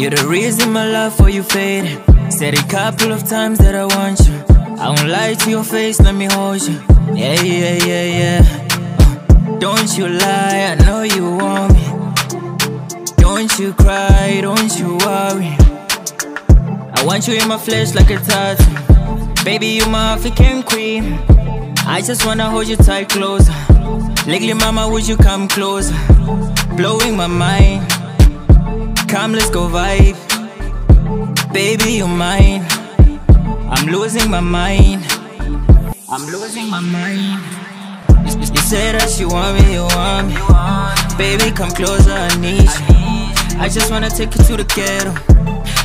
You're the reason my love for you faded. Said a couple of times that I want you. I won't lie to your face, let me hold you. Yeah, yeah, yeah, yeah. Uh, don't you lie, I know you want me. Don't you cry, don't you worry. I want you in my flesh like a tattoo. Baby, you my African queen. I just wanna hold you tight closer. Lately, mama, would you come closer? Blowing my mind. Come, let's go vibe. Baby, you're mine. I'm losing my mind. I'm losing my mind. You, say that you want me, you want me. Baby, come closer, I need you. I just wanna take you to the ghetto.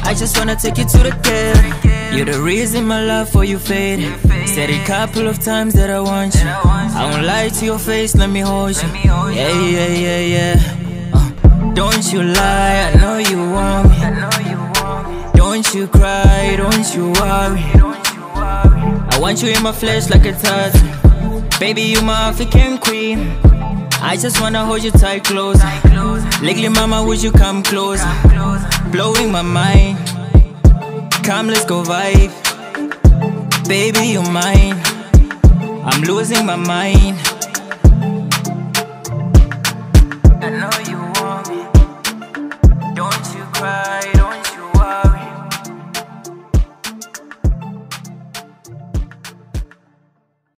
I just wanna take you to the ghetto. You're the reason my love for you faded. Said a couple of times that I want you. I won't lie to your face, let me hold you. Yeah, yeah, yeah, yeah. Don't you lie, I know you want me. Don't you cry, don't you worry. I want you in my flesh like a tattoo. Baby, you my African queen. I just wanna hold you tight closer. Lately, mama, would you come closer? Blowing my mind. Come, let's go vibe. Baby, you're mine. I'm losing my mind.